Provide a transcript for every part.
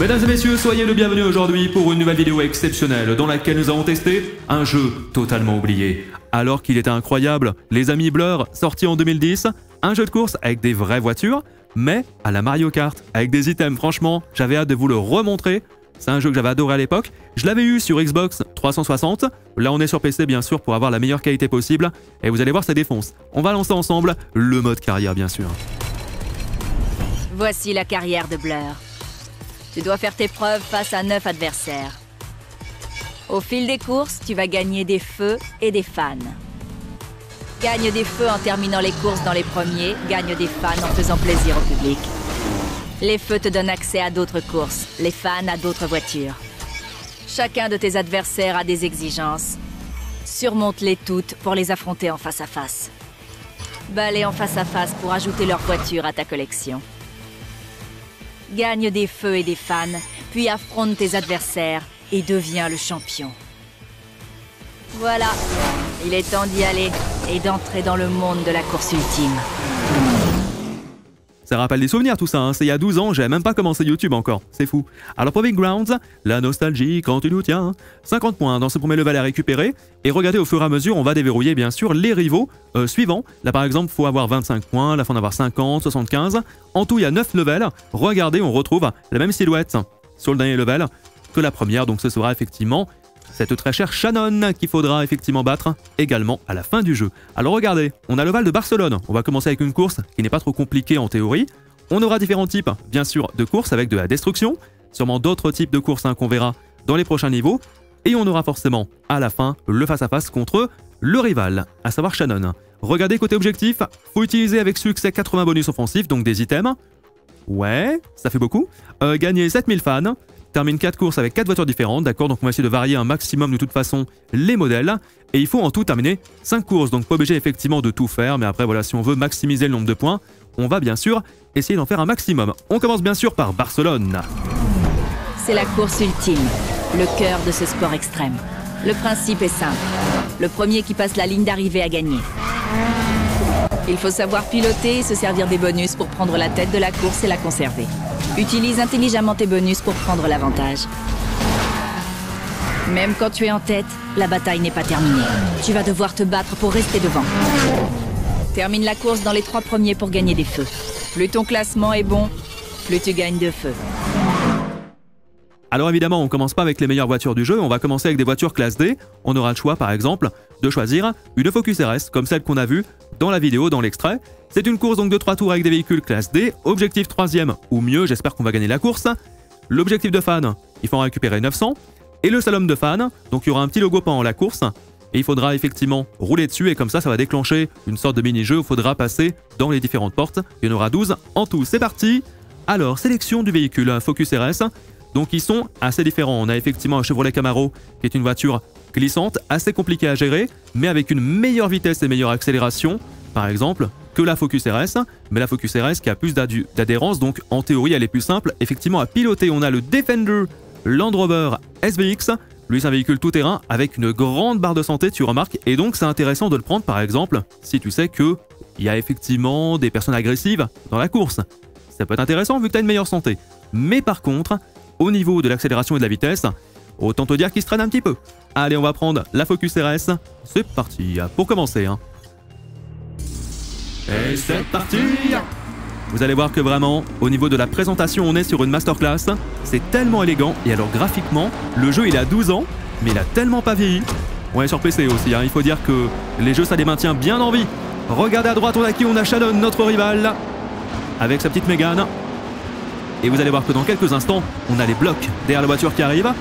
Mesdames et messieurs, soyez le bienvenu aujourd'hui pour une nouvelle vidéo exceptionnelle dans laquelle nous avons testé un jeu totalement oublié. Alors qu'il était incroyable, les amis Blur, sorti en 2010, un jeu de course avec des vraies voitures, mais à la Mario Kart, avec des items, franchement, j'avais hâte de vous le remontrer. C'est un jeu que j'avais adoré à l'époque. Je l'avais eu sur Xbox 360. Là, on est sur PC, bien sûr, pour avoir la meilleure qualité possible. Et vous allez voir, ça défonce. On va lancer ensemble le mode carrière, bien sûr. Voici la carrière de Blur. Tu dois faire tes preuves face à neuf adversaires. Au fil des courses, tu vas gagner des feux et des fans. Gagne des feux en terminant les courses dans les premiers, gagne des fans en faisant plaisir au public. Les feux te donnent accès à d'autres courses, les fans à d'autres voitures. Chacun de tes adversaires a des exigences. Surmonte-les toutes pour les affronter en face à face. Bats-les en face à face pour ajouter leur voiture à ta collection. Gagne des feux et des fans, puis affronte tes adversaires et deviens le champion. Voilà, il est temps d'y aller et d'entrer dans le monde de la course ultime. Ça rappelle des souvenirs tout ça, hein. c'est il y a 12 ans, j'avais même pas commencé YouTube encore, c'est fou. Alors pour Big Grounds, la nostalgie quand tu nous tiens, 50 points dans ce premier level à récupérer, et regardez au fur et à mesure, on va déverrouiller bien sûr les rivaux euh, suivants. Là par exemple, faut avoir 25 points, là faut en avoir 50, 75, en tout il y a 9 levels, regardez on retrouve la même silhouette sur le dernier level que la première, donc ce sera effectivement cette très chère Shannon qu'il faudra effectivement battre également à la fin du jeu. Alors regardez, on a l'Oval de Barcelone. On va commencer avec une course qui n'est pas trop compliquée en théorie. On aura différents types, bien sûr, de courses avec de la destruction, sûrement d'autres types de courses hein, qu'on verra dans les prochains niveaux, et on aura forcément à la fin le face-à-face contre le rival, à savoir Shannon. Regardez côté objectif, faut utiliser avec succès 80 bonus offensifs, donc des items. Ouais, ça fait beaucoup. Euh, gagner 7000 fans, termine 4 courses avec 4 voitures différentes, d'accord Donc on va essayer de varier un maximum de toute façon les modèles. Et il faut en tout terminer 5 courses, donc pas obligé effectivement de tout faire, mais après voilà, si on veut maximiser le nombre de points, on va bien sûr essayer d'en faire un maximum. On commence bien sûr par Barcelone. C'est la course ultime, le cœur de ce sport extrême. Le principe est simple. Le premier qui passe la ligne d'arrivée a gagné. Il faut savoir piloter et se servir des bonus pour prendre la tête de la course et la conserver. Utilise intelligemment tes bonus pour prendre l'avantage. Même quand tu es en tête, la bataille n'est pas terminée. Tu vas devoir te battre pour rester devant. Termine la course dans les trois premiers pour gagner des feux. Plus ton classement est bon, plus tu gagnes de feux. Alors évidemment, on commence pas avec les meilleures voitures du jeu, on va commencer avec des voitures classe D. On aura le choix par exemple de choisir une Focus RS comme celle qu'on a vue dans la vidéo, dans l'extrait. C'est une course donc de 3 tours avec des véhicules classe D, objectif 3 ou mieux, j'espère qu'on va gagner la course. L'objectif de fan, il faut en récupérer 900. Et le slalom de fan, donc il y aura un petit logo pendant la course, et il faudra effectivement rouler dessus, et comme ça, ça va déclencher une sorte de mini-jeu où il faudra passer dans les différentes portes. Il y en aura 12 en tout, c'est parti Alors, sélection du véhicule Focus RS. Donc ils sont assez différents. On a effectivement un Chevrolet Camaro qui est une voiture glissante, assez compliquée à gérer, mais avec une meilleure vitesse et meilleure accélération, par exemple, que la Focus RS. Mais la Focus RS qui a plus d'adhérence, donc en théorie elle est plus simple effectivement à piloter. On a le Defender Land Rover SVX. Lui, c'est un véhicule tout-terrain avec une grande barre de santé, tu remarques, et donc c'est intéressant de le prendre par exemple si tu sais que il y a effectivement des personnes agressives dans la course. Ça peut être intéressant vu que tu as une meilleure santé. Mais par contre, au niveau de l'accélération et de la vitesse, autant te dire qu'il se traîne un petit peu. Allez, on va prendre la Focus RS. C'est parti, pour commencer. Hein. Et c'est parti Vous allez voir que vraiment, au niveau de la présentation, on est sur une masterclass. C'est tellement élégant, et alors graphiquement, le jeu il a 12 ans, mais il a tellement pas vieilli. Est sur PC aussi, hein. il faut dire que les jeux ça les maintient bien en vie. Regardez à droite, on a qui? On a Shadow, notre rival, avec sa petite Mégane. Et vous allez voir que dans quelques instants, on a les blocs derrière la voiture qui arrive.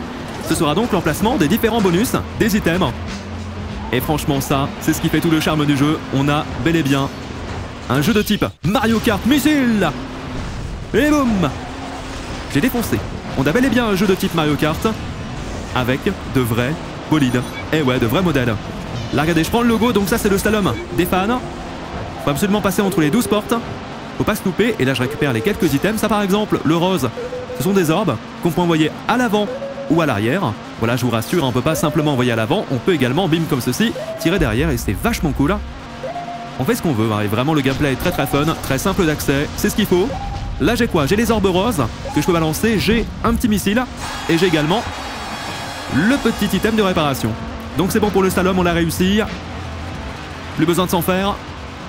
Ce sera donc l'emplacement des différents bonus, des items. Et franchement ça, c'est ce qui fait tout le charme du jeu. On a bel et bien un jeu de type Mario Kart Missile Et boum J'ai défoncé. On a bel et bien un jeu de type Mario Kart avec de vrais bolides. Et ouais, de vrais modèles. Là, regardez, je prends le logo, donc ça c'est le slalom des fans. Faut absolument passer entre les 12 portes. Faut pas se louper, et là je récupère les quelques items. Ça par exemple, le rose, ce sont des orbes qu'on peut envoyer à l'avant ou à l'arrière. Voilà, je vous rassure, on peut pas simplement envoyer à l'avant, on peut également, bim comme ceci, tirer derrière et c'est vachement cool. on fait ce qu'on veut. hein, et vraiment, le gameplay est très très fun, très simple d'accès. C'est ce qu'il faut. Là, j'ai quoi? J'ai les orbes roses que je peux balancer. J'ai un petit missile. Et j'ai également le petit item de réparation. Donc c'est bon pour le slalom, on l'a réussi. Plus besoin de s'en faire.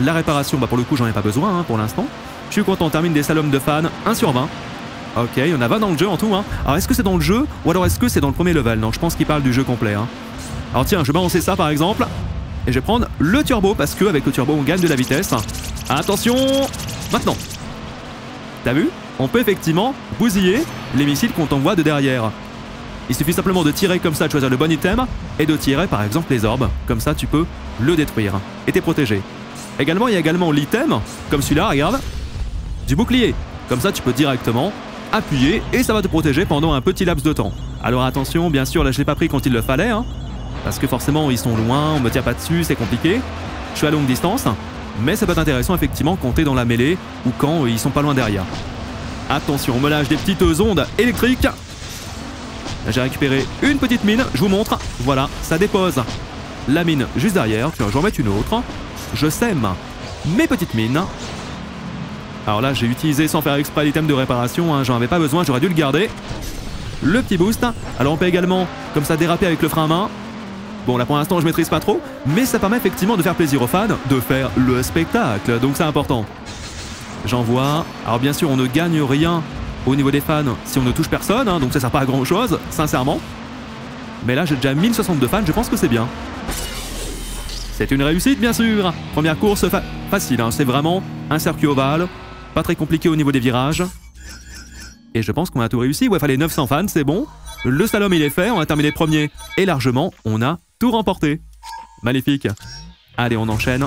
La réparation, bah pour le coup, j'en ai pas besoin hein, pour l'instant. Je suis content, on termine des slaloms de fans, 1 sur 20. Ok, il y en a 20 dans le jeu en tout. Hein. Alors est-ce que c'est dans le jeu ou alors est-ce que c'est dans le premier level? Non, je pense qu'il parle du jeu complet. Hein. Alors tiens, je vais balancer ça par exemple. Et je vais prendre le turbo parce que avec le turbo on gagne de la vitesse. Attention Maintenant T'as vu? On peut effectivement bousiller les missiles qu'on t'envoie de derrière. Il suffit simplement de tirer comme ça, de choisir le bon item et de tirer par exemple les orbes. Comme ça tu peux le détruire et t'es protégé. Également, il y a également l'item, comme celui-là, regarde, du bouclier. Comme ça tu peux directement appuyer et ça va te protéger pendant un petit laps de temps. Alors attention, bien sûr, là je l'ai pas pris quand il le fallait, hein, parce que forcément ils sont loin, on me tire pas dessus, c'est compliqué. Je suis à longue distance, mais ça peut être intéressant effectivement quand t'es dans la mêlée ou quand ils sont pas loin derrière. Attention, on me lâche des petites ondes électriques. J'ai récupéré une petite mine, je vous montre. Voilà, ça dépose la mine juste derrière. Puis je vais en mettre une autre. Je sème mes petites mines. Alors là, j'ai utilisé sans faire exprès l'item de réparation. Hein. J'en avais pas besoin, j'aurais dû le garder. Le petit boost. Alors on peut également, comme ça, déraper avec le frein à main. Bon, là pour l'instant, je maîtrise pas trop. Mais ça permet effectivement de faire plaisir aux fans, de faire le spectacle. Donc c'est important. J'envoie. Alors bien sûr, on ne gagne rien au niveau des fans si on ne touche personne, hein, donc ça sert pas à grand chose, sincèrement. Mais là j'ai déjà 1062 fans, je pense que c'est bien. C'est une réussite bien sûr Première course fa facile, hein, c'est vraiment un circuit ovale, pas très compliqué au niveau des virages. Et je pense qu'on a tout réussi, ouais fallait 900 fans, c'est bon. Le slalom il est fait, on a terminé premier, et largement on a tout remporté. Magnifique. Allez on enchaîne.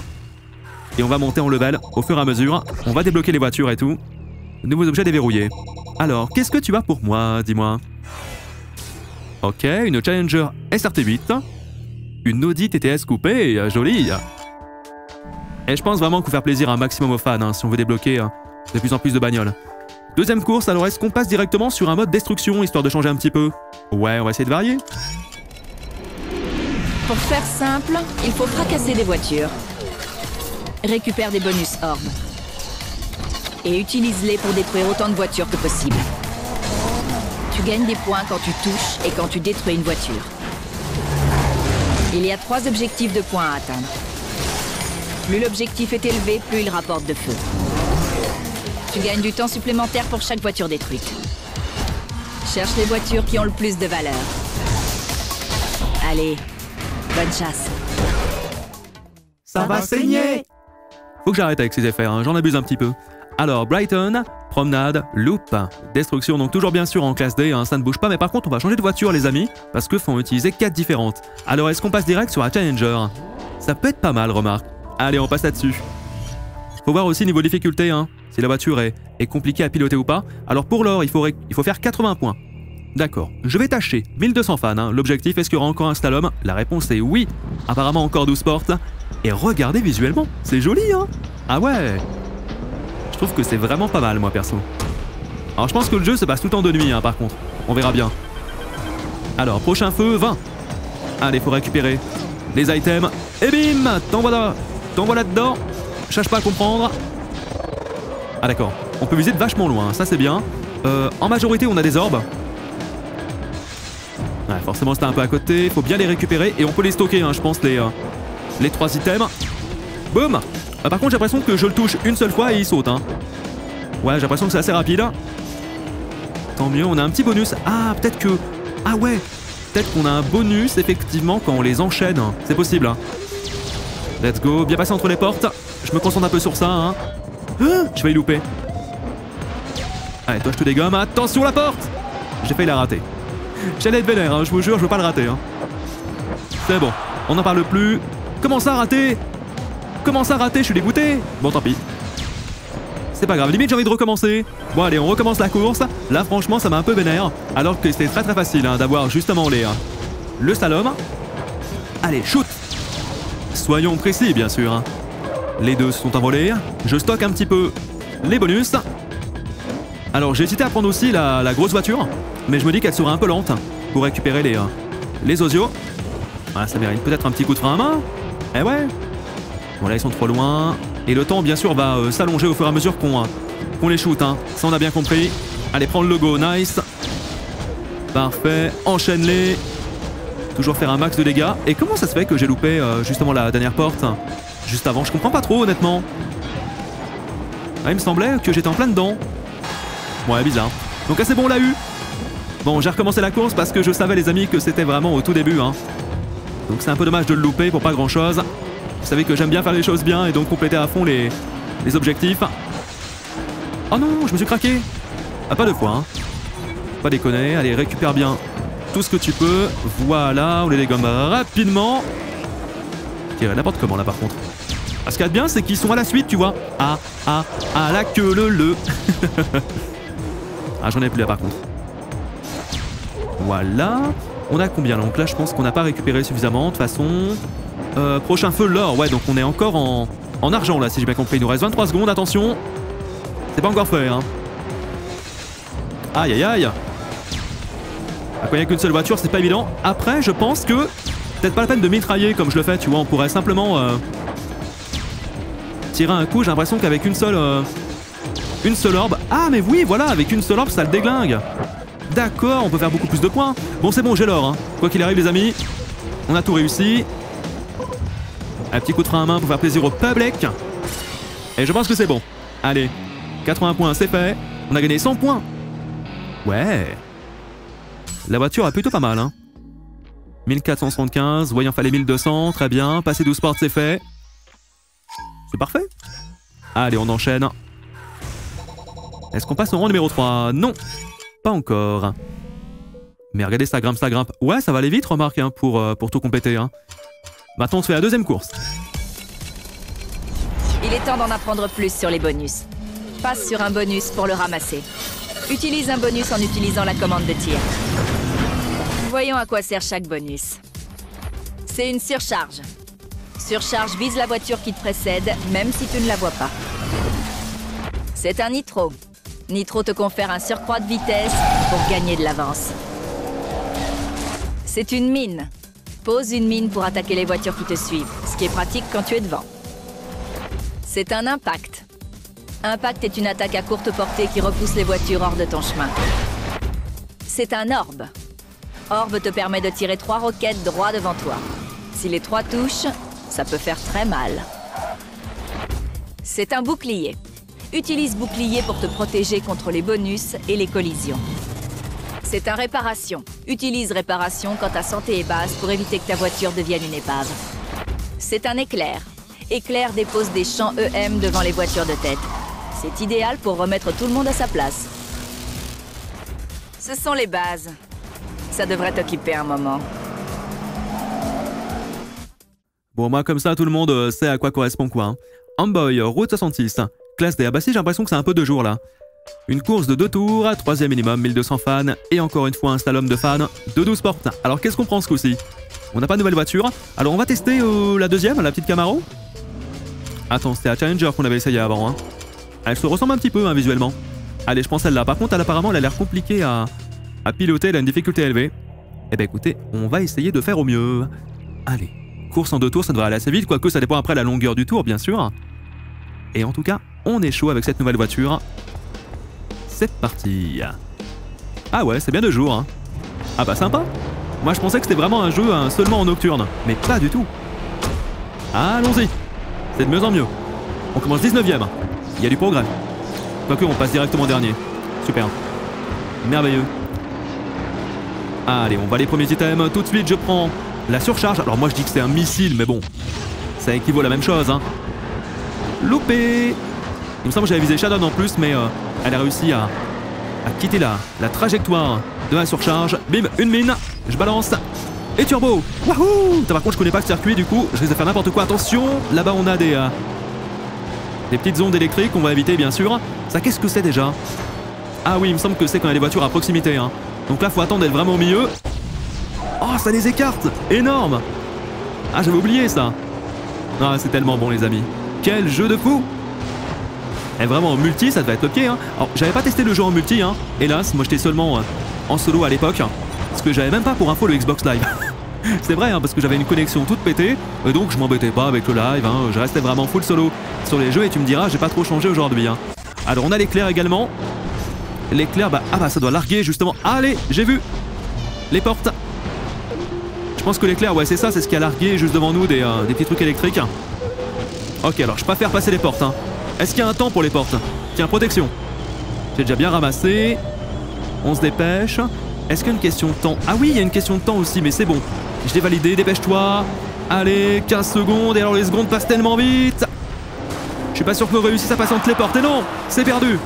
Et on va monter en level au fur et à mesure, on va débloquer les voitures et tout. Nouveaux objets déverrouillés. Alors, qu'est-ce que tu as pour moi, dis-moi? Ok, une Challenger SRT8. Une Audi TTS coupée, euh, jolie. Et je pense vraiment qu'on faire plaisir un maximum aux fans hein, si on veut débloquer euh, de plus en plus de bagnoles. Deuxième course, alors est-ce qu'on passe directement sur un mode destruction, histoire de changer un petit peu? Ouais, on va essayer de varier. Pour faire simple, il faut fracasser des voitures. Récupère des bonus orbes. Et utilise-les pour détruire autant de voitures que possible. Tu gagnes des points quand tu touches et quand tu détruis une voiture. Il y a trois objectifs de points à atteindre. Plus l'objectif est élevé, plus il rapporte de feu. Tu gagnes du temps supplémentaire pour chaque voiture détruite. Cherche les voitures qui ont le plus de valeur. Allez, bonne chasse. Ça va saigner Faut que j'arrête avec ces effets, hein, j'en abuse un petit peu. Alors, Brighton, promenade, loop, destruction, donc toujours bien sûr en classe D, hein, ça ne bouge pas, mais par contre on va changer de voiture les amis, parce que faut utiliser 4 différentes. Alors est-ce qu'on passe direct sur la Challenger? Ça peut être pas mal, remarque. Allez, on passe là-dessus. Faut voir aussi niveau difficulté, hein, si la voiture est, compliquée à piloter ou pas. Alors pour l'or, il, faut il faut faire 80 points. D'accord, je vais tâcher. 1200 fans, hein. l'objectif est-ce qu'il y aura encore un slalom? La réponse est oui. Apparemment encore 12 portes. Et regardez visuellement, c'est joli, hein Ah ouais trouve que c'est vraiment pas mal, moi, perso. Alors je pense que le jeu se passe tout le temps de nuit, hein, par contre. On verra bien. Alors, prochain feu, 20. Allez, faut récupérer les items. Et bim T'envoies là, t'envoies là-dedans. Cherche pas à comprendre. Ah d'accord, on peut viser de vachement loin, ça c'est bien. Euh, en majorité, on a des orbes. Ouais, forcément, c'était un peu à côté. Faut bien les récupérer et on peut les stocker, hein, je pense, les, euh, les trois items. Boum Ah, Par contre, j'ai l'impression que je le touche une seule fois et il saute. Hein. Ouais, j'ai l'impression que c'est assez rapide. Tant mieux, on a un petit bonus. Ah, peut-être que... Ah ouais Peut-être qu'on a un bonus, effectivement, quand on les enchaîne. C'est possible. hein. Let's go, bien passé entre les portes. Je me concentre un peu sur ça. Hein. Ah, je vais y louper. Allez, toi, je te dégomme. Attention, la porte J'ai failli la rater. J'allais être vénère, hein, je vous jure, je veux pas le rater. hein. C'est bon, on n'en parle plus. Comment ça, rater? Comment ça, rater Je suis dégoûté. Bon, tant pis. C'est pas grave, limite j'ai envie de recommencer. Bon allez, on recommence la course. Là franchement ça m'a un peu vénère, alors que c'était très très facile hein, d'avoir justement les, euh, le slalom. Allez, shoot Soyons précis bien sûr. hein. Les deux sont envolés. Je stocke un petit peu les bonus. Alors j'ai hésité à prendre aussi la, grosse voiture, mais je me dis qu'elle serait un peu lente pour récupérer les, les osios. Ah, ça mérite peut-être un petit coup de frein à main. Eh ouais Bon là ils sont trop loin. Et le temps bien sûr va euh, s'allonger au fur et à mesure qu'on euh, les shoot. Hein. Ça on a bien compris. Allez prends le logo, nice. Parfait, enchaîne-les. Toujours faire un max de dégâts. Et comment ça se fait que j'ai loupé euh, justement la dernière porte Juste avant, je comprends pas trop honnêtement. Ah, il me semblait que j'étais en plein dedans. Ouais, bizarre. Donc c'est bon, on l'a eu. Bon, j'ai recommencé la course parce que je savais les amis que c'était vraiment au tout début. Hein. Donc c'est un peu dommage de le louper pour pas grand chose. Vous savez que j'aime bien faire les choses bien et donc compléter à fond les, les objectifs. Oh non, je me suis craqué. Ah, pas deux fois, hein. Pas déconner. Allez, récupère bien tout ce que tu peux. Voilà, on les dégomme rapidement. Tirer n'importe comment là par contre. Ah, ce qu'il y a de bien, c'est qu'ils sont à la suite, tu vois. Ah, ah, ah, la queue, le, le. ah, j'en ai plus là par contre. Voilà. On a combien Donc là, je pense qu'on n'a pas récupéré suffisamment. De toute façon, euh, prochain feu, l'or. Ouais, donc on est encore en, en argent là, si j'ai bien compris. Il nous reste 23 secondes, attention. C'est pas encore fait, hein. Aïe, aïe, aïe. À quoi il n'y a qu'une seule voiture, c'est pas évident. Après, je pense que peut-être pas la peine de mitrailler comme je le fais, tu vois. On pourrait simplement euh, tirer un coup. J'ai l'impression qu'avec une seule, euh, une seule orbe. Ah, mais oui, voilà, avec une seule orbe, ça le déglingue. D'accord, on peut faire beaucoup plus de points. Bon, c'est bon, j'ai l'or. Hein. Quoi qu'il arrive, les amis, on a tout réussi. Un petit coup de frein à main pour faire plaisir au public. Et je pense que c'est bon. Allez, 80 points, c'est fait. On a gagné 100 points. Ouais. La voiture est plutôt pas mal, hein. 1475, voyant fallait 1200, très bien. Passer 12 portes, c'est fait. C'est parfait. Allez, on enchaîne. Est-ce qu'on passe au rang numéro 3 Non, pas encore. Mais regardez, ça grimpe, ça grimpe. Ouais, ça va aller vite, remarque, hein, pour, euh, tout compléter. Hein. Maintenant, on se fait la deuxième course. Il est temps d'en apprendre plus sur les bonus. Passe sur un bonus pour le ramasser. Utilise un bonus en utilisant la commande de tir. Voyons à quoi sert chaque bonus. C'est une surcharge. Surcharge vise la voiture qui te précède, même si tu ne la vois pas. C'est un nitro. Nitro te confère un surcroît de vitesse pour gagner de l'avance. C'est une mine. Pose une mine pour attaquer les voitures qui te suivent, ce qui est pratique quand tu es devant. C'est un impact. Impact est une attaque à courte portée qui repousse les voitures hors de ton chemin. C'est un orbe. Orbe te permet de tirer trois roquettes droit devant toi. Si les trois touchent, ça peut faire très mal. C'est un bouclier. Utilise bouclier pour te protéger contre les bonus et les collisions. C'est un réparation. Utilise réparation quand ta santé est basse pour éviter que ta voiture devienne une épave. C'est un éclair. Éclair dépose des champs EM devant les voitures de tête. C'est idéal pour remettre tout le monde à sa place. Ce sont les bases. Ça devrait t'occuper un moment. Bon, moi, comme ça, tout le monde euh, sait à quoi correspond quoi. Hein. Amboy, route 66. Classe D. Ah bah si, j'ai l'impression que c'est un peu de jour là. Une course de deux tours, troisième minimum, 1200 fans, et encore une fois un slalom de fans, de 12 portes. Alors qu'est-ce qu'on prend ce coup-ci? On n'a pas de nouvelle voiture. Alors on va tester euh, la deuxième, la petite Camaro Attends, c'était la Challenger qu'on avait essayé avant. Hein. Elle se ressemble un petit peu hein, visuellement. Allez, je prends celle-là. Par contre, elle apparemment, elle a l'air compliquée à, piloter. Elle a une difficulté élevée. Eh ben écoutez, on va essayer de faire au mieux. Allez, course en deux tours, ça devrait aller assez vite, quoique ça dépend après la longueur du tour, bien sûr. Et en tout cas, on est chaud avec cette nouvelle voiture. C'est parti. Ah ouais, c'est bien de jour. Hein. Ah bah sympa. Moi je pensais que c'était vraiment un jeu hein, seulement en nocturne, mais pas du tout. Allons-y. C'est de mieux en mieux. On commence 19ème. Il y a du progrès. Quoique, on passe directement dernier. Super. Merveilleux. Allez, on va les premiers items. Tout de suite, je prends la surcharge. Alors moi, je dis que c'est un missile, mais bon. Ça équivaut à la même chose, hein. Loupé Il me semble que j'avais visé Shadow en plus, mais euh, elle a réussi à, quitter la, la trajectoire de la surcharge. Bim, une mine. Je balance. Et turbo Wahoo Par contre, je connais pas le circuit, du coup, je risque de faire n'importe quoi. Attention Là-bas, on a des... Euh, des petites ondes électriques, on va éviter bien sûr. Ça, qu'est-ce que c'est déjà? Ah oui, il me semble que c'est quand il y a des voitures à proximité. Hein. Donc là, faut attendre d'être vraiment au milieu. Oh, ça les écarte Énorme Ah, j'avais oublié ça Ah, c'est tellement bon, les amis. Quel jeu de fou Et vraiment, en multi, ça devait être ok. Hein. Alors, j'avais pas testé le jeu en multi, hein. Hélas, moi j'étais seulement euh, en solo à l'époque. Parce que j'avais même pas pour info le Xbox Live. C'est vrai, hein, parce que j'avais une connexion toute pétée, euh, donc je m'embêtais pas avec le live, hein, je restais vraiment full solo sur les jeux et tu me diras, j'ai pas trop changé aujourd'hui. Hein. Alors on a l'éclair également. L'éclair, bah, ah bah ça doit larguer justement. Allez, j'ai vu les portes. Je pense que l'éclair, ouais c'est ça, c'est ce qui a largué juste devant nous des, euh, petits trucs électriques. Ok, alors je préfère passer les portes. Hein. Est-ce qu'il y a un temps pour les portes Tiens, protection. J'ai déjà bien ramassé. On se dépêche. Est-ce qu'il y a une question de temps Ah oui, il y a une question de temps aussi, mais c'est bon. Je l'ai validé, dépêche-toi. Allez, 15 secondes, et alors les secondes passent tellement vite. Je suis pas sûr que vous réussissez à passer entre les portes, et non C'est perdu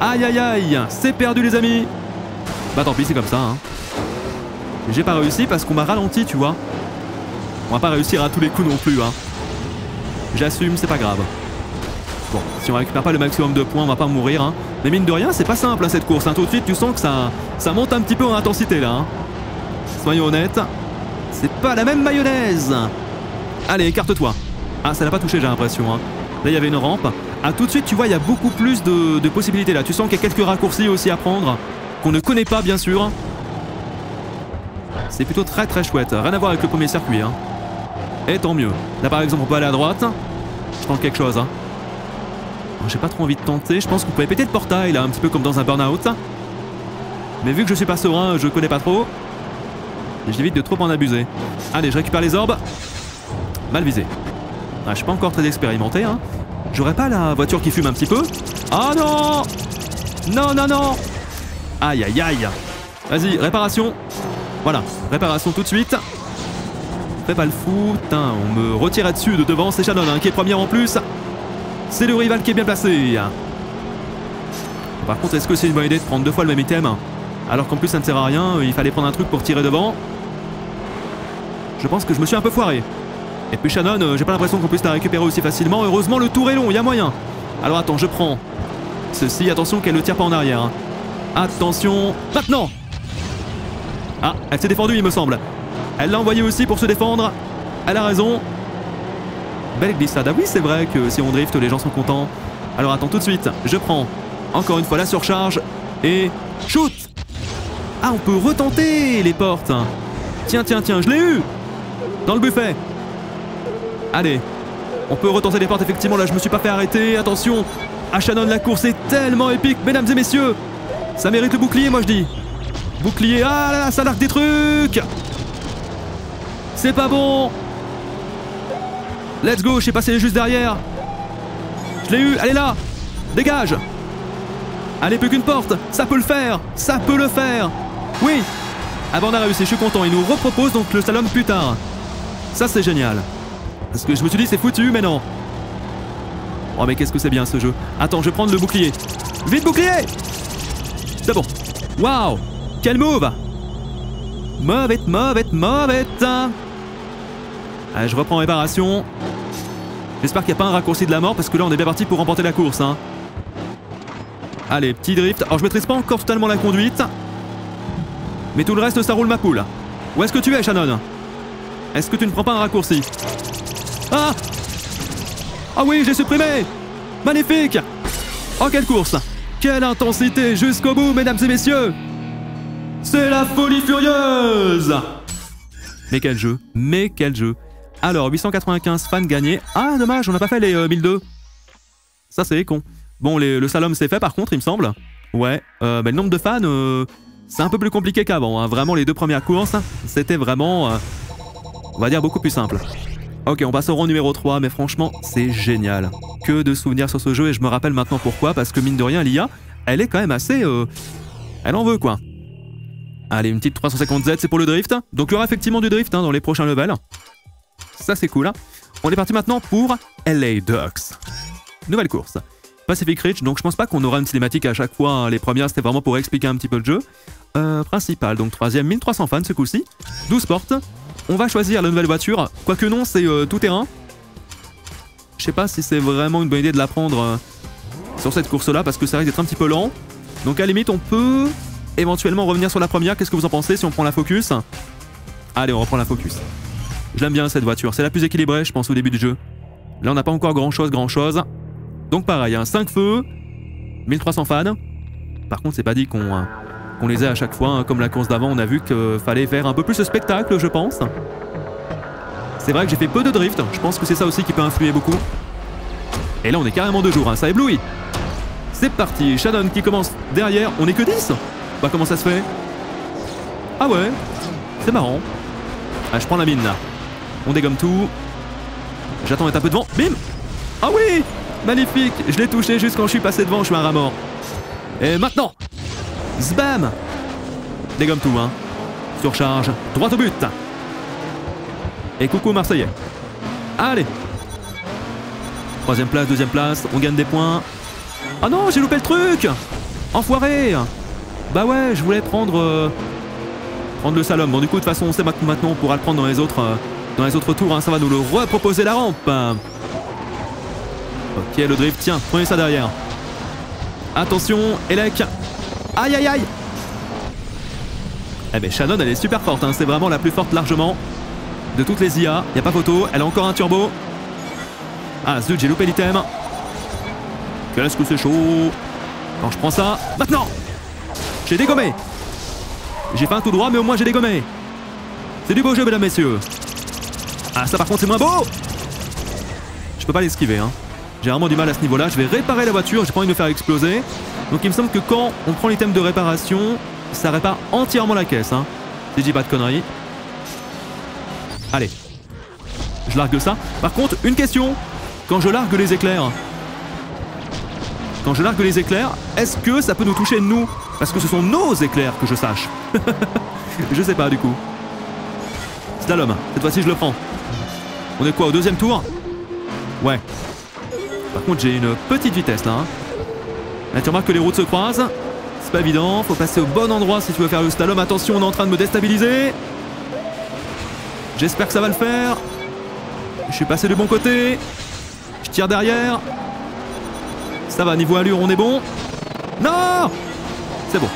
Aïe aïe aïe C'est perdu les amis Bah tant pis, c'est comme ça. Hein. J'ai pas réussi parce qu'on m'a ralenti, tu vois. On va pas réussir à tous les coups non plus. Hein. J'assume, c'est pas grave. Bon, si on récupère pas le maximum de points, on va pas mourir. Hein. Mais mine de rien, c'est pas simple hein, cette course. Hein. Tout de suite, tu sens que ça, ça monte un petit peu en intensité là. Soyons honnêtes. C'est pas la même mayonnaise. Allez, écarte-toi. Ah, ça n'a pas touché, j'ai l'impression. Là, il y avait une rampe. Ah, tout de suite, tu vois, il y a beaucoup plus de, de possibilités là. Tu sens qu'il y a quelques raccourcis aussi à prendre, qu'on ne connaît pas, bien sûr. C'est plutôt très très chouette. Rien à voir avec le premier circuit. Et tant mieux. Là, par exemple, on peut aller à droite. Je tente quelque chose. Hein. J'ai pas trop envie de tenter. Je pense qu'on pouvait péter le portail, là, un petit peu comme dans un burn-out. Mais vu que je suis pas serein, je connais pas trop. J'évite de trop en abuser. Allez, je récupère les orbes. Mal visé. Ah, je suis pas encore très expérimenté, hein. J'aurais pas la voiture qui fume un petit peu Oh non Non, non, non Aïe, aïe, aïe Vas-y, réparation. Voilà, réparation tout de suite. Fais pas le fou. On me retirait dessus de devant. C'est Shannon hein, qui est première en plus. C'est le rival qui est bien placé. Par contre, est-ce que c'est une bonne idée de prendre deux fois le même item Alors qu'en plus ça ne sert à rien, il fallait prendre un truc pour tirer devant. Je pense que je me suis un peu foiré. Et puis Shannon, euh, j'ai pas l'impression qu'on puisse la récupérer aussi facilement. Heureusement, le tour est long, il y a moyen. Alors attends, je prends ceci. Attention qu'elle ne tire pas en arrière. Hein. Attention, maintenant Ah, elle s'est défendue, il me semble. Elle l'a envoyé aussi pour se défendre. Elle a raison. Belle glissade. Ah oui, c'est vrai que si on drift, les gens sont contents. Alors attends tout de suite, je prends encore une fois la surcharge et shoot Ah, on peut retenter les portes. Tiens, tiens, tiens, je l'ai eu Dans le buffet. Allez, on peut retenter les portes, effectivement, là je me suis pas fait arrêter, attention À Shannon, la course est tellement épique, mesdames et messieurs Ça mérite le bouclier, moi je dis Bouclier, ah là là, ça largue des trucs C'est pas bon Let's go, je sais passer juste derrière. Je l'ai eu, allez là Dégage Allez, plus qu'une porte Ça peut le faire Ça peut le faire Oui Ah bah on a réussi, je suis content. Il nous repropose donc le slalom plus tard. Ça c'est génial. Parce que je me suis dit c'est foutu, mais non. Oh mais qu'est-ce que c'est bien ce jeu. Attends, je vais prendre le bouclier. Vite bouclier C'est bon. Waouh Quel move Move it, move it, move it Allez, je reprends réparation. J'espère qu'il n'y a pas un raccourci de la mort parce que là on est bien parti pour remporter la course. Hein. Allez, petit drift. Alors je maîtrise pas encore totalement la conduite. Mais tout le reste ça roule ma poule. Où est-ce que tu es Shannon? Est-ce que tu ne prends pas un raccourci? Ah Ah oui, j'ai supprimé Magnifique Oh quelle course Quelle intensité jusqu'au bout, mesdames et messieurs C'est la folie furieuse Mais quel jeu Mais quel jeu alors, 895 fans gagnés. Ah, dommage, on n'a pas fait les 1002. Euh, Ça, c'est con. Bon, le slalom, c'est fait par contre, il me semble. Ouais, euh, le nombre de fans, euh, c'est un peu plus compliqué qu'avant. Hein. Vraiment, les deux premières courses, c'était vraiment, on va dire, beaucoup plus simple. Ok, on passe au rang numéro 3, mais franchement, c'est génial. Que de souvenirs sur ce jeu, et je me rappelle maintenant pourquoi, parce que mine de rien, l'IA, elle est quand même assez... elle en veut, quoi. Allez, une petite 350Z, c'est pour le drift. Donc il y aura effectivement du drift hein, dans les prochains levels. Ça, c'est cool. Hein. On est parti maintenant pour LA Ducks. Nouvelle course. Pacific Ridge, donc je pense pas qu'on aura une cinématique à chaque fois. Hein. Les premières, c'était vraiment pour expliquer un petit peu le jeu. Euh, principal, donc troisième, 1300 fans ce coup-ci. 12 portes. On va choisir la nouvelle voiture. Quoique non, c'est euh, tout terrain. Je sais pas si c'est vraiment une bonne idée de la prendre euh, sur cette course-là parce que ça risque d'être un petit peu lent. Donc à la limite, on peut éventuellement revenir sur la première. Qu'est-ce que vous en pensez si on prend la Focus? Allez, on reprend la Focus. Je l'aime bien cette voiture, c'est la plus équilibrée je pense au début du jeu. Là on n'a pas encore grand chose grand chose. Donc pareil, un 5 feux, 1300 fans. Par contre c'est pas dit qu'on qu'on les ait à chaque fois. hein. Comme la course d'avant, on a vu qu'il fallait faire un peu plus de spectacle, je pense. C'est vrai que j'ai fait peu de drift, je pense que c'est ça aussi qui peut influer beaucoup. Et là, on est carrément deux jours, hein. ça éblouit. C'est parti, Shannon qui commence derrière. On est que 10 Bah, comment ça se fait? Ah ouais, c'est marrant. Ah, je prends la mine là. On dégomme tout. J'attends d'être un peu devant. Bim Ah oui Magnifique Je l'ai touché juste quand je suis passé devant, je suis un. Et maintenant Zbam Dégomme tout, hein. Surcharge, droit au but. Et coucou Marseillais. Allez Troisième place, deuxième place, on gagne des points. Ah non, j'ai loupé le truc Enfoiré Bah ouais, je voulais prendre... euh, prendre le slalom. Bon, du coup, de toute façon, on sait maintenant, on pourra le prendre dans les autres, euh, dans les autres tours. hein. Ça va nous le reproposer la rampe. Ok, le drift, tiens, prenez ça derrière. Attention, Elec. Aïe, aïe, aïe Eh ben, Shannon, elle est super forte. hein. C'est vraiment la plus forte largement de toutes les IA. Y a pas photo. Elle a encore un turbo. Ah, zut, j'ai loupé l'item. Qu'est-ce que c'est chaud Quand je prends ça, maintenant J'ai dégommé J'ai fait un tout droit, mais au moins j'ai dégommé. C'est du beau jeu, mesdames, messieurs. Ah, ça par contre, c'est moins beau Je peux pas l'esquiver, hein. J'ai vraiment du mal à ce niveau-là. Je vais réparer la voiture, j'ai pas envie de me faire exploser. Donc il me semble que quand on prend l'item de réparation, ça répare entièrement la caisse, hein. Si je dis pas de conneries. Allez. Je largue ça. Par contre, une question. Quand je largue les éclairs, quand je largue les éclairs, est-ce que ça peut nous toucher nous? Parce que ce sont nos éclairs que je sache. je sais pas du coup. Slalom, cette fois-ci je le prends. On est quoi au deuxième tour Ouais. Par contre j'ai une petite vitesse là. hein. Là tu remarques que les routes se croisent. C'est pas évident, faut passer au bon endroit si tu veux faire le slalom. Attention, on est en train de me déstabiliser. J'espère que ça va le faire. Je suis passé du bon côté. Je tire derrière. Ça va, niveau allure, on est bon. Non C'est bon.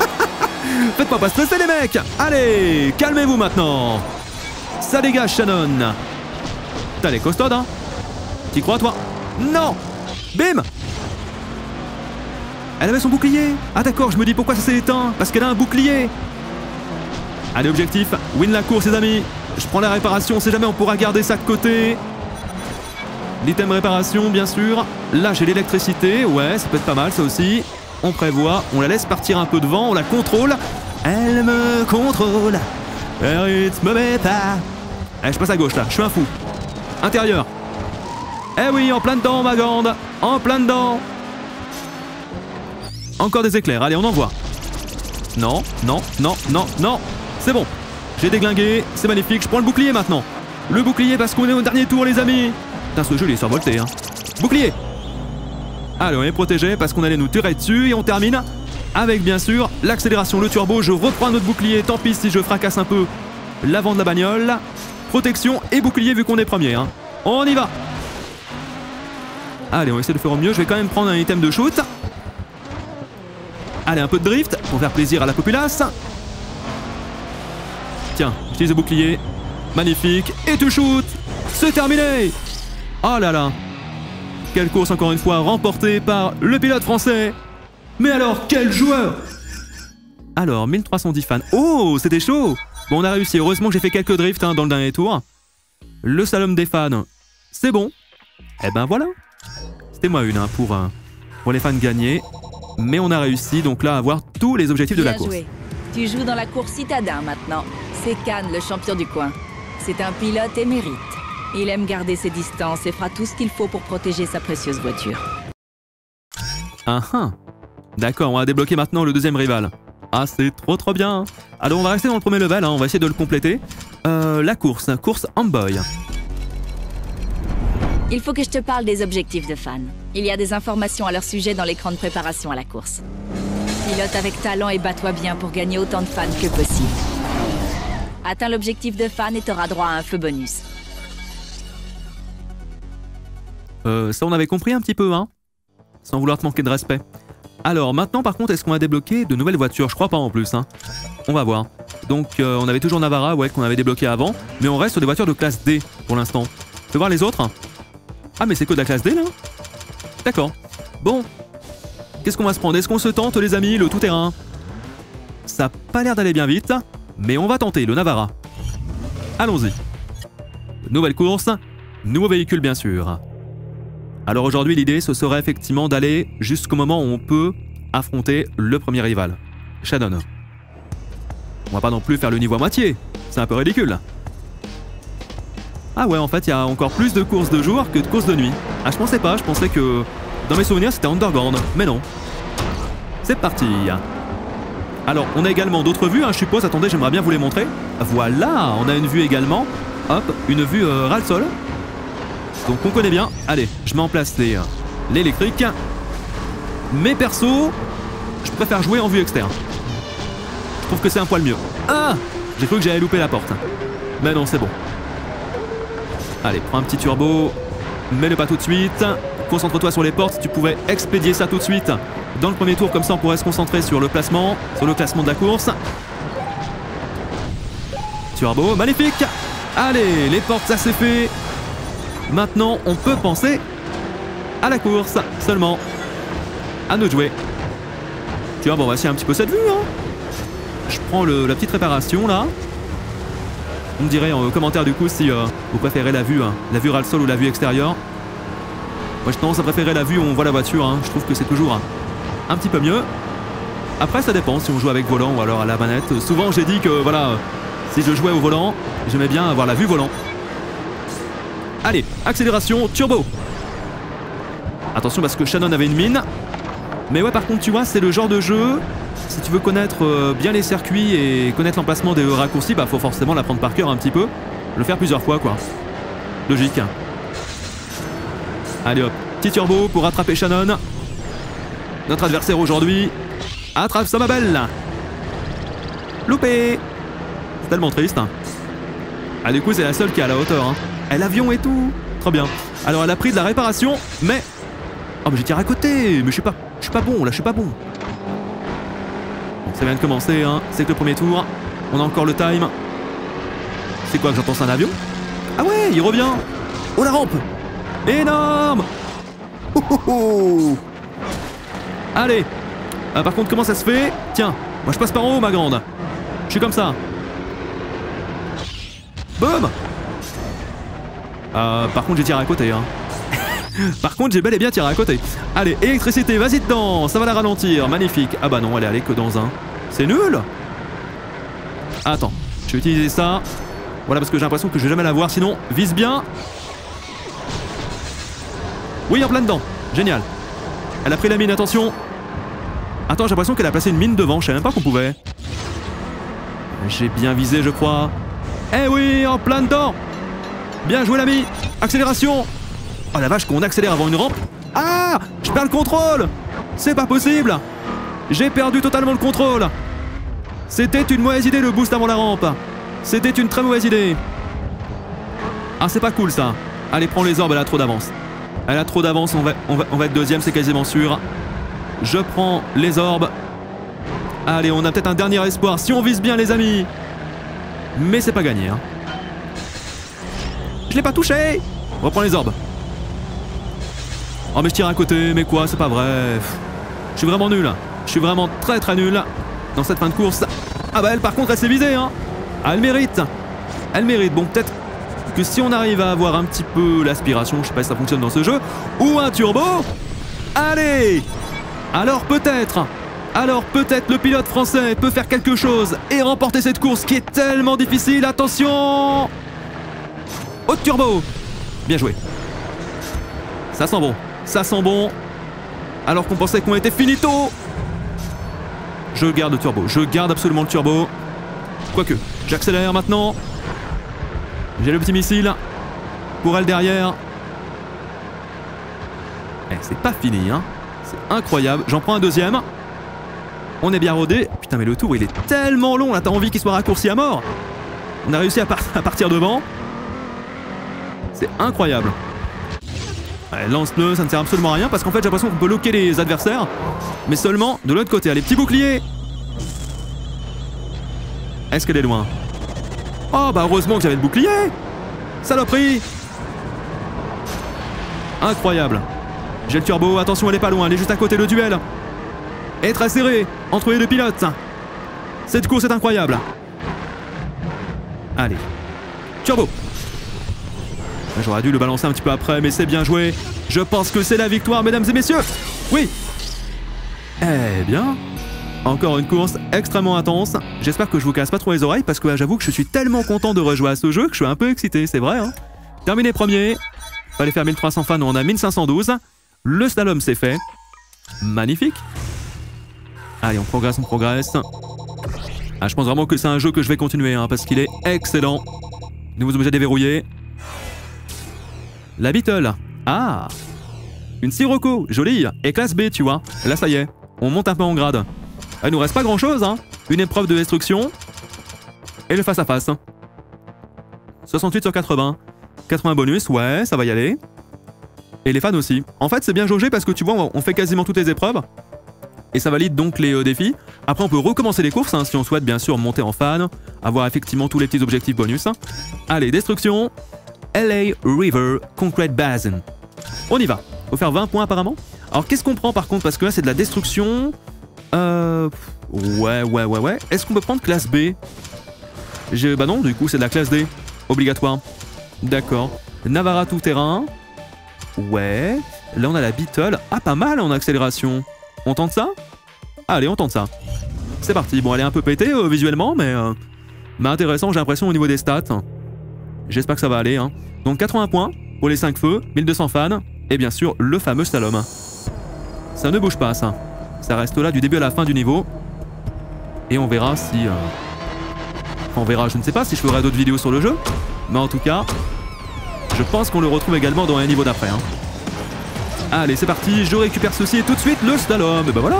Faites-moi pas stresser les mecs Allez, calmez-vous maintenant. Ça dégage, Shannon. T'as les costaudes, hein T'y crois, toi Non Bim Elle avait son bouclier Ah d'accord, je me dis pourquoi ça s'est éteint Parce qu'elle a un bouclier Allez, objectif, win la course, les amis. Je prends la réparation, on sait jamais, on pourra garder ça de côté. L'item réparation, bien sûr. Là, j'ai l'électricité. Ouais, ça peut être pas mal, ça aussi. On prévoit, on la laisse partir un peu devant, on la contrôle. Elle me contrôle. Le rythme me pas. Allez, je passe à gauche, là. Je suis un fou. Intérieur. Eh oui, en plein dedans, ma grande. En plein dedans. Encore des éclairs. Allez, on envoie. Non, non, non, non, non. C'est bon. J'ai déglingué. C'est magnifique. Je prends le bouclier maintenant. Le bouclier parce qu'on est au dernier tour, les amis. Putain, ce jeu, il est survolté, hein. Bouclier Allez, on est protégé parce qu'on allait nous tirer dessus et on termine avec, bien sûr, l'accélération, le turbo. Je reprends notre bouclier. Tant pis si je fracasse un peu l'avant de la bagnole. Protection et bouclier vu qu'on est premier, hein. On y va Allez, on essaie de faire au mieux. Je vais quand même prendre un item de shoot. Allez, un peu de drift pour faire plaisir à la populace. Tiens, j'utilise le bouclier. Magnifique. Et tu shoot C'est terminé Oh là là Quelle course encore une fois remportée par le pilote français Mais alors, quel joueur? Alors, 1310 fans. Oh, c'était chaud Bon, on a réussi. Heureusement que j'ai fait quelques drifts hein, dans le dernier tour. Le slalom des fans, c'est bon. Eh ben voilà. C'était moi une hein, pour, euh, pour les fans gagnés. Mais on a réussi donc là à avoir tous les objectifs de la Bien course. joué. Tu joues dans la course citadin maintenant. C'est Khan, le champion du coin. C'est un pilote émérite. Il aime garder ses distances et fera tout ce qu'il faut pour protéger sa précieuse voiture. Ah ah. D'accord, on va débloquer maintenant le deuxième rival. Ah, c'est trop trop bien. Alors on va rester dans le premier level, hein, on va essayer de le compléter. Euh, la course, course Amboy. Il faut que je te parle des objectifs de fans. Il y a des informations à leur sujet dans l'écran de préparation à la course. Pilote avec talent et bats-toi bien pour gagner autant de fans que possible. Atteins l'objectif de fan et t'auras droit à un feu bonus. Euh, ça on avait compris un petit peu, hein Sans vouloir te manquer de respect. Alors maintenant par contre, est-ce qu'on a débloqué de nouvelles voitures? Je crois pas en plus, hein. On va voir. Donc euh, on avait toujours Navara, ouais, qu'on avait débloqué avant, mais on reste sur des voitures de classe D pour l'instant. Fais voir les autres? Ah mais c'est que de la classe D là? D'accord. Bon. Qu'est-ce qu'on va se prendre? Est-ce qu'on se tente les amis, le tout-terrain? Ça a pas l'air d'aller bien vite, mais on va tenter, le Navara. Allons-y. Nouvelle course, nouveau véhicule bien sûr. Alors aujourd'hui l'idée ce serait effectivement d'aller jusqu'au moment où on peut affronter le premier rival, Shannon. On va pas non plus faire le niveau à moitié, c'est un peu ridicule. Ah ouais en fait il y a encore plus de courses de jour que de courses de nuit. Ah je pensais pas, je pensais que dans mes souvenirs c'était Underground, mais non. C'est parti Alors on a également d'autres vues, hein, je suppose, attendez j'aimerais bien vous les montrer. Voilà, on a une vue également, hop, une vue euh, ras sol donc on connaît bien. Allez, je mets en place l'électrique. Mais perso, je préfère jouer en vue externe. Je trouve que c'est un poil mieux. Ah J'ai cru que j'allais louper la porte. Mais non, c'est bon. Allez, prends un petit turbo. Mets-le pas tout de suite. Concentre-toi sur les portes. Tu pouvais expédier ça tout de suite dans le premier tour. Comme ça, on pourrait se concentrer sur le placement, sur le classement de la course. Turbo, magnifique Allez, les portes, ça c'est fait. Maintenant, on peut penser à la course seulement. À nous de jouer. Tu vois, bon, on va essayer un petit peu cette vue. Hein. Je prends la petite réparation là. Vous me direz en commentaire du coup si euh, vous préférez la vue, hein. la vue ras sol ou la vue extérieure. Moi j'ai tendance à préférer la vue où on voit la voiture, hein. je trouve que c'est toujours un petit peu mieux. Après ça dépend si on joue avec volant ou alors à la manette. Souvent j'ai dit que voilà, si je jouais au volant, j'aimais bien avoir la vue volant. Allez, accélération, turbo. Attention parce que Shannon avait une mine. Mais ouais, par contre, tu vois, c'est le genre de jeu. Si tu veux connaître euh, bien les circuits et connaître l'emplacement des raccourcis, bah faut forcément l'apprendre par cœur un petit peu. Le faire plusieurs fois, quoi. Logique. Allez hop, petit turbo pour rattraper Shannon. Notre adversaire aujourd'hui. Attrape ma belle Loupé C'est tellement triste. Ah, du coup, c'est la seule qui est à la hauteur. Hein. L'avion et tout. Trop bien. Alors elle a pris de la réparation, mais... Oh mais j'ai tiré à côté Mais je suis pas... Je suis pas bon, là, je suis pas bon. Ça vient de commencer, hein. C'est que le premier tour. On a encore le time. C'est quoi que j'entends, un avion? Ah ouais, il revient Oh la rampe Énorme oh, oh, oh. Allez ah, Par contre, comment ça se fait? Tiens, moi je passe par en haut, ma grande. Je suis comme ça. Boum euh, par contre, j'ai tiré à côté. Hein. par contre, j'ai bel et bien tiré à côté. Allez, électricité, vas-y dedans. Ça va la ralentir. Magnifique. Ah bah non, elle est allée que dans un. C'est nul Attends, je vais utiliser ça. Voilà, parce que j'ai l'impression que je vais jamais la voir. Sinon, vise bien. Oui, en plein dedans. Génial. Elle a pris la mine, attention. Attends, j'ai l'impression qu'elle a placé une mine devant. Je savais même pas qu'on pouvait. J'ai bien visé, je crois. Eh oui, en plein dedans Bien joué l'ami. Accélération. Oh la vache qu'on accélère avant une rampe. Ah Je perds le contrôle. C'est pas possible. J'ai perdu totalement le contrôle. C'était une mauvaise idée le boost avant la rampe. C'était une très mauvaise idée. Ah c'est pas cool ça. Allez prends les orbes, elle a trop d'avance. Elle a trop d'avance, on va, être deuxième, c'est quasiment sûr. Je prends les orbes. Allez, on a peut-être un dernier espoir si on vise bien les amis. Mais c'est pas gagné hein je l'ai pas touché Reprends les orbes. Oh mais je tire à côté, mais quoi, c'est pas vrai. Je suis vraiment nul. Je suis vraiment très très nul dans cette fin de course. Ah bah elle par contre elle s'est visée hein. Elle mérite. Elle mérite. Bon peut-être que si on arrive à avoir un petit peu l'aspiration, je sais pas si ça fonctionne dans ce jeu, ou un turbo, allez Alors peut-être alors peut-être le pilote français peut faire quelque chose et remporter cette course qui est tellement difficile. Attention Turbo Bien joué. Ça sent bon. Ça sent bon. Alors qu'on pensait qu'on était finito Je garde le turbo. Je garde absolument le turbo. Quoique, j'accélère maintenant. J'ai le petit missile. Pour elle derrière. Eh, c'est pas fini, hein. C'est incroyable. J'en prends un deuxième. On est bien rodé. Putain, mais le tour, il est tellement long. Là, t'as envie qu'il soit raccourci à mort. On a réussi à partir devant. C'est incroyable. Lance-pneu, ça ne sert absolument à rien parce qu'en fait j'ai l'impression qu'on peut loquer les adversaires, mais seulement de l'autre côté. Allez, petit bouclier Est-ce qu'elle est loin? Oh bah heureusement que j'avais le bouclier Saloperie Incroyable. J'ai le turbo, attention elle est pas loin, elle est juste à côté, le duel est très serré entre les deux pilotes. Cette course est incroyable. Allez. Turbo. J'aurais dû le balancer un petit peu après, mais c'est bien joué. Je pense que c'est la victoire, mesdames et messieurs. Oui. Eh bien, encore une course extrêmement intense. J'espère que je vous casse pas trop les oreilles parce que j'avoue que je suis tellement content de rejouer à ce jeu que je suis un peu excité, c'est vrai. Hein Terminé premier. Fallait faire 1300 fans, on a 1512. Le slalom c'est fait. Magnifique. Allez, on progresse, on progresse. Ah, je pense vraiment que c'est un jeu que je vais continuer hein, parce qu'il est excellent. Nouveaux objets déverrouillés. La Beetle. Ah Une Sirocco, jolie. Et classe B, tu vois. Là, ça y est. On monte un peu en grade. Il nous reste pas grand chose, hein. Une épreuve de destruction. Et le face-à-face. 68 sur 80. 80 bonus, ouais, ça va y aller. Et les fans aussi. En fait, c'est bien jaugé parce que tu vois, on fait quasiment toutes les épreuves. Et ça valide donc les euh, défis. Après, on peut recommencer les courses hein, si on souhaite bien sûr monter en fan, avoir effectivement tous les petits objectifs bonus. Allez, destruction. LA River Concrete Basin. On y va. Faut faire 20 points apparemment. Alors qu'est-ce qu'on prend par contre? Parce que là c'est de la destruction. Euh... Ouais, ouais, ouais, ouais. Est-ce qu'on peut prendre classe B? Bah non, du coup c'est de la classe D. Obligatoire. D'accord. Navara tout terrain. Ouais. Là on a la Beetle. Ah pas mal en accélération. On tente ça? Allez, on tente ça. C'est parti. Bon, elle est un peu pétée euh, visuellement, mais... Euh, mais intéressant, j'ai l'impression au niveau des stats. J'espère que ça va aller. Hein. Donc 80 points pour les 5 feux, 1200 fans, et bien sûr le fameux slalom. Ça ne bouge pas ça. Ça reste là du début à la fin du niveau. Et on verra si... Euh, on verra, je ne sais pas si je ferai d'autres vidéos sur le jeu. Mais en tout cas, je pense qu'on le retrouve également dans un niveau d'après. Hein. Allez, c'est parti, je récupère ceci et tout de suite le slalom. Et ben voilà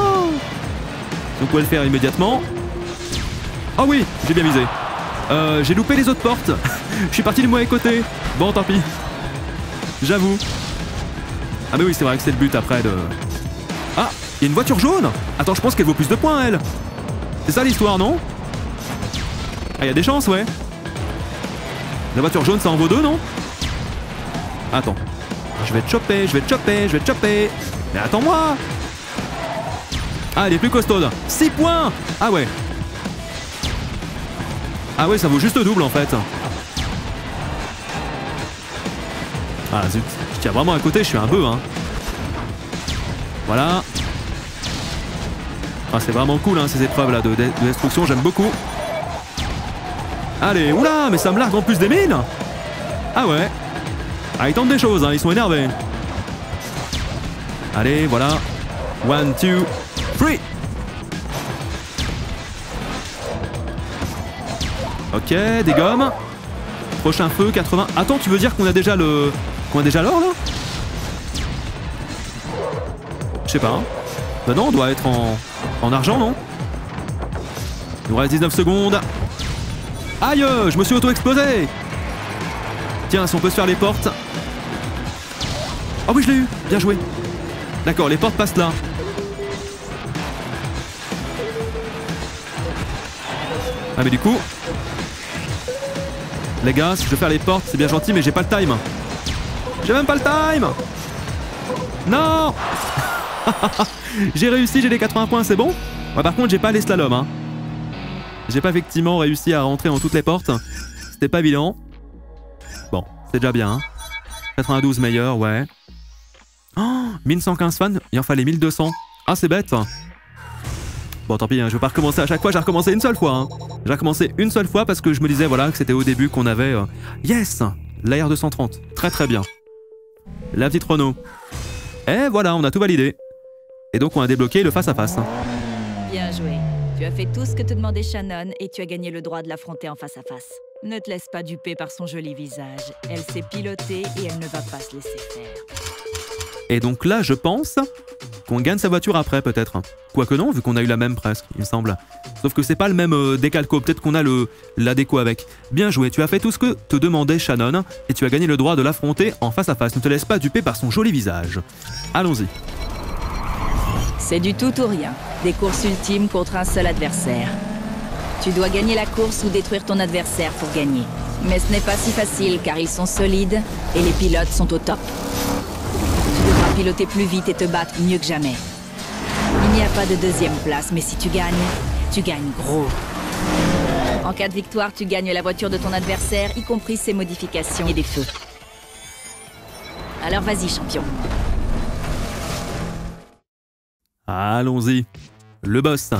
Donc on va le faire immédiatement. Ah oui, j'ai bien visé. Euh, j'ai loupé les autres portes. Je suis parti du mauvais côté. Bon, tant pis. J'avoue. Ah mais oui, c'est vrai que c'est le but après de... Ah, il y a une voiture jaune Attends, je pense qu'elle vaut plus de points, elle. C'est ça l'histoire, non? Ah, il y a des chances, ouais. La voiture jaune, ça en vaut deux, non? Attends. Je vais te choper, je vais te choper, je vais te choper. Mais attends-moi Ah, elle est plus costaude. 6 points Ah ouais. Ah ouais, ça vaut juste double en fait. Ah zut, je tiens vraiment à côté, je suis un bœuf, hein. Voilà. Ah, c'est vraiment cool, hein, ces épreuves là de, destruction, j'aime beaucoup. Allez, oula, mais ça me largue en plus des mines Ah ouais. Ah, ils tentent des choses, hein, ils sont énervés. Allez, voilà. One, two, three Ok, des gommes. Prochain feu, 80. Attends, tu veux dire qu'on a déjà le... Qu'on a déjà l'or, là? Je sais pas. Hein. Bah non, on doit être en... En argent, non? Il nous reste 19 secondes. Aïe Je me suis auto-explosé Tiens, si on peut se faire les portes. Oh oui, je l'ai eu Bien joué D'accord, les portes passent là. Ah mais du coup, les gars, si je veux faire les portes, c'est bien gentil, mais j'ai pas le time. J'ai même pas le time Non J'ai réussi, j'ai les 80 points, c'est bon? Par contre, j'ai pas les slaloms. Hein. J'ai pas effectivement réussi à rentrer en toutes les portes. C'était pas évident. Bon, c'est déjà bien. 92 hein. meilleur, ouais. Oh, 1115 fans, il en fallait 1200. Ah, c'est bête. Bon, tant pis, hein, je vais pas recommencer à chaque fois, j'ai recommencé une seule fois. Hein. J'ai recommencé une seule fois parce que je me disais voilà que c'était au début qu'on avait... Euh, yes La R230, très très bien. La petite Renault. Et voilà, on a tout validé. Et donc on a débloqué le face-à-face. Bien joué. Tu as fait tout ce que te demandait Shannon et tu as gagné le droit de l'affronter en face à face. Ne te laisse pas duper par son joli visage. Elle sait piloter et elle ne va pas se laisser faire. Et donc là, je pense qu'on gagne sa voiture après, peut-être. Quoique non, vu qu'on a eu la même presque, il me semble. Sauf que c'est pas le même euh, décalco, peut-être qu'on a le l'adéco avec. Bien joué, tu as fait tout ce que te demandait Shannon, et tu as gagné le droit de l'affronter en face à face. Ne te laisse pas duper par son joli visage. Allons-y. C'est du tout ou rien. Des courses ultimes contre un seul adversaire. Tu dois gagner la course ou détruire ton adversaire pour gagner. Mais ce n'est pas si facile car ils sont solides et les pilotes sont au top piloter plus vite et te battre mieux que jamais. Il n'y a pas de deuxième place, mais si tu gagnes, tu gagnes gros. En cas de victoire, tu gagnes la voiture de ton adversaire, y compris ses modifications et des feux. Alors vas-y, champion. Allons-y. Le boss.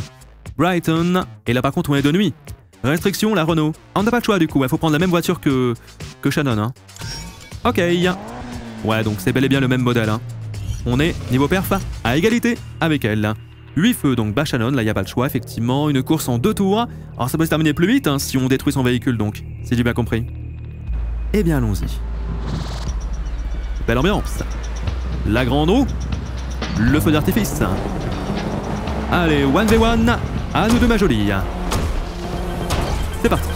Brighton. Et là par contre on est de nuit. Restriction, la Renault. On n'a pas de choix du coup, il faut prendre la même voiture que, que Shannon. Hein. Ok. Ouais, donc c'est bel et bien le même modèle. Hein. On est, niveau perf, à égalité avec elle. 8 feux, donc bas Shannon, là il n'y a pas le choix, effectivement. Une course en deux tours. Alors ça peut se terminer plus vite hein, si on détruit son véhicule donc, si j'ai bien compris. Eh bien allons-y. Belle ambiance. La grande roue. Le feu d'artifice. Allez, 1v1. À nous deux ma jolie. C'est parti.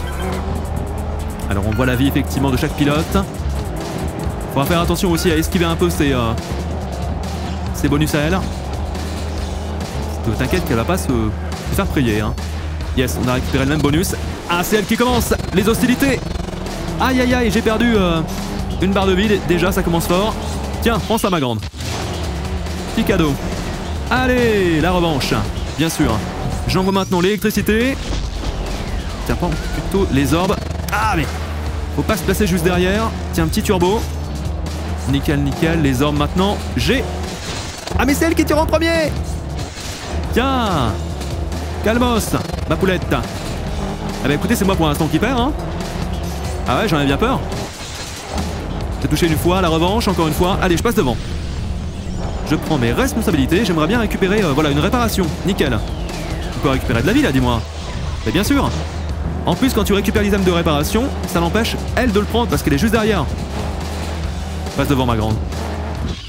Alors on voit la vie effectivement de chaque pilote. Faudra faire attention aussi à esquiver un peu ses, euh, bonus à elle. T'inquiète qu'elle va pas se, faire prier. Hein. Yes, on a récupéré le même bonus. Ah, c'est elle qui commence Les hostilités Aïe aïe aïe, j'ai perdu euh, une barre de vie. Déjà, ça commence fort. Tiens, prends ça ma grande. Petit cadeau. Allez, la revanche. Bien sûr. J'envoie maintenant l'électricité. Tiens, prends plutôt les orbes. Ah, mais faut pas se placer juste derrière. Tiens, petit turbo. Nickel, nickel. Les orbes maintenant. J'ai. Ah, mais c'est elle qui tire en premier Tiens Calmos, ma poulette. Ah bah écoutez, c'est moi pour l'instant qui perds, hein. Ah ouais, j'en ai bien peur. J'ai touché une fois, la revanche, encore une fois. Allez, je passe devant. Je prends mes responsabilités, j'aimerais bien récupérer, euh, voilà, une réparation. Nickel. Tu peux récupérer de la vie, là, dis-moi. Mais bien sûr. En plus, quand tu récupères les items de réparation, ça l'empêche, elle, de le prendre parce qu'elle est juste derrière. Passe devant, ma grande.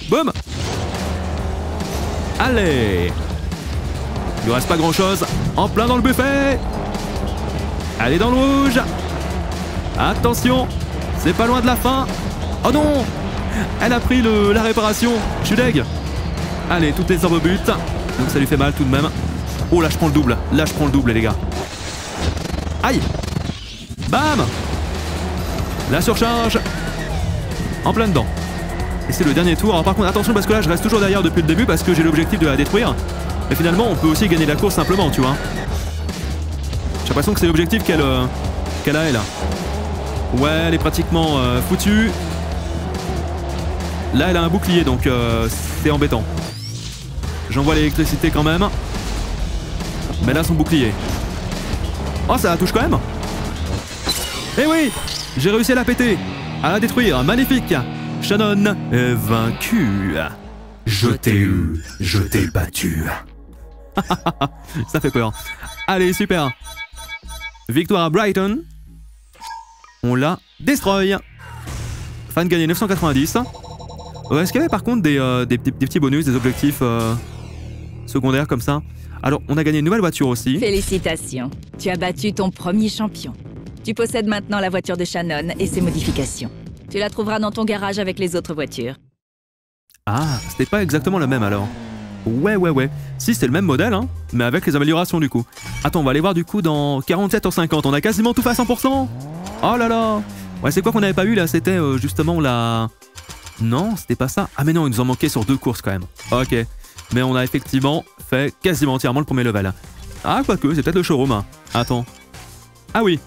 Boum Allez Il lui reste pas grand-chose. En plein dans le buffet Allez dans le rouge Attention C'est pas loin de la fin Oh non Elle a pris le, la réparation Je suis deg Allez, toutes les orbes butent. Donc ça lui fait mal tout de même. Oh là, je prends le double. Là, je prends le double, les gars. Aïe Bam La surcharge En plein dedans. Et c'est le dernier tour. Alors par contre, attention parce que là, je reste toujours derrière depuis le début parce que j'ai l'objectif de la détruire. Mais finalement, on peut aussi gagner la course simplement, tu vois. J'ai l'impression que c'est l'objectif qu'elle euh, a, elle. Ouais, elle est pratiquement euh, foutue. Là, elle a un bouclier, donc euh, c'est embêtant. J'envoie l'électricité quand même. Mais là, son bouclier. Oh, ça la touche quand même Eh oui J'ai réussi à la péter À la détruire Magnifique Shannon est vaincu Je t'ai eu, je t'ai battu. ça fait peur. Allez, super Victoire à Brighton. On l'a destroy. Fan gagné 990. Est-ce qu'il y avait par contre des, euh, petits bonus, des objectifs euh, secondaires comme ça? Alors, on a gagné une nouvelle voiture aussi. Félicitations, tu as battu ton premier champion. Tu possèdes maintenant la voiture de Shannon et ses modifications. Tu la trouveras dans ton garage avec les autres voitures. Ah, c'était pas exactement la même alors. Ouais, ouais, ouais. Si, c'est le même modèle, hein, mais avec les améliorations du coup. Attends, on va aller voir du coup dans 47 en 50. On a quasiment tout fait à 100%. Oh là là Ouais, c'est quoi qu'on n'avait pas eu là? C'était euh, justement la... Non, c'était pas ça. Ah mais non, il nous en manquait sur deux courses quand même. Ok. Mais on a effectivement fait quasiment entièrement le premier level. Ah, quoique, c'est peut-être le showroom. Hein. Attends. Ah oui.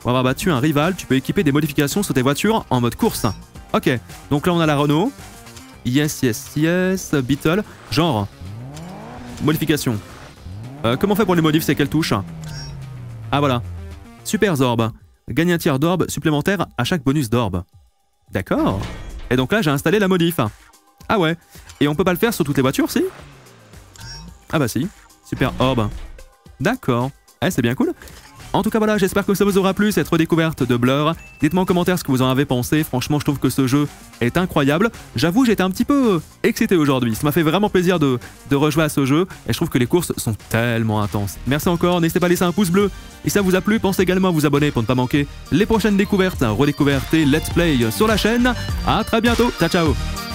Pour avoir battu un rival, tu peux équiper des modifications sur tes voitures en mode course. Ok. Donc là, on a la Renault. Yes, yes, yes. Beetle. Genre. Modification. Euh, comment on fait pour les modifs C'est quelle touche Ah voilà. Super Zorb. Gagne un tiers d'orbe supplémentaire à chaque bonus d'orbe. D'accord. Et donc là, j'ai installé la modif. Ah ouais. Et on peut pas le faire sur toutes les voitures, si Ah bah si. Super orbe. D'accord. Eh, c'est bien cool. En tout cas voilà, j'espère que ça vous aura plu cette redécouverte de Blur. Dites-moi en commentaire ce que vous en avez pensé, franchement je trouve que ce jeu est incroyable. J'avoue j'étais un petit peu excité aujourd'hui, ça m'a fait vraiment plaisir de, de rejouer à ce jeu et je trouve que les courses sont tellement intenses. Merci encore, n'hésitez pas à laisser un pouce bleu. Et si ça vous a plu, pensez également à vous abonner pour ne pas manquer les prochaines découvertes, redécouvertes et let's play sur la chaîne. A très bientôt, ciao ciao